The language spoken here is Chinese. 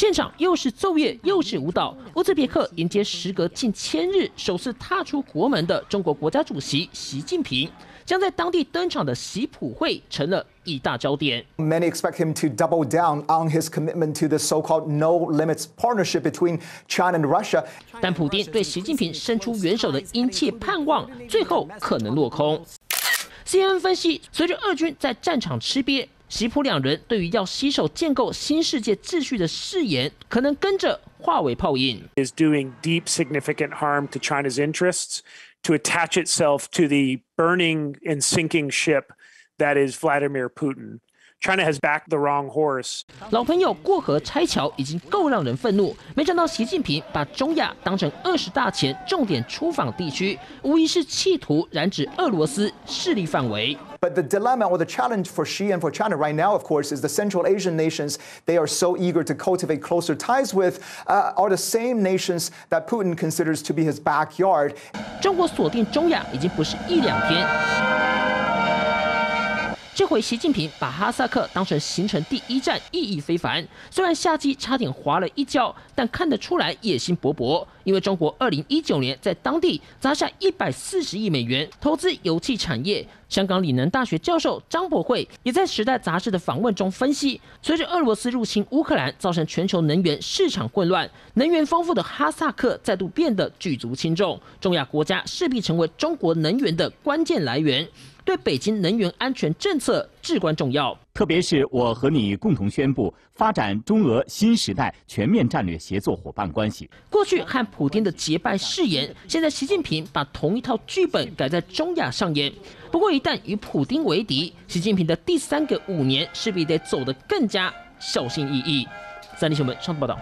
现场又是奏乐又是舞蹈，乌兹别克迎接时隔近千日首次踏出国门的中国国家主席习近平，将在当地登场的习普会成了一大焦点。Many expect him to double down on his commitment to the so-called no limits partnership between China and Russia。但普京对习近平伸出援手的殷切盼望，最后可能落空。CNN 分析，随着俄军在战场吃瘪。习普两人对于要携手建构新世界秩序的誓言，可能跟着化为泡影。Is doing deep significant harm to China's interests to attach itself to the burning and sinking ship that is Vladimir Putin. China has backed the wrong horse。老朋友过河拆桥已经够让人愤怒，没想到习近平把中亚当成二十大前重点出访地区，无疑是企图染指俄罗斯势力范围。But the dilemma or the challenge for Xi and for China right now, of course, is the Central Asian nations they are so eager to cultivate closer ties with uh, are the same nations that Putin considers to be his backyard. 中国锁定中亚已经不是一两天。 这回习近平把哈萨克当成行程第一站，意义非凡。虽然下机差点滑了一跤，但看得出来野心勃勃。因为中国二零一九年在当地砸下一百四十亿美元投资油气产业。香港理能大学教授张博慧也在《时代》杂志的访问中分析，随着俄罗斯入侵乌克兰，造成全球能源市场混乱，能源丰富的哈萨克再度变得举足轻重。中亚国家势必成为中国能源的关键来源。对北京能源安全政策至关重要，特别是我和你共同宣布发展中俄新时代全面战略协作伙伴关系。过去和普京的结拜誓言，现在习近平把同一套剧本改在中亚上演。不过，一旦与普京为敌，习近平的第三个五年势必得走得更加小心翼翼。三立新闻上报道。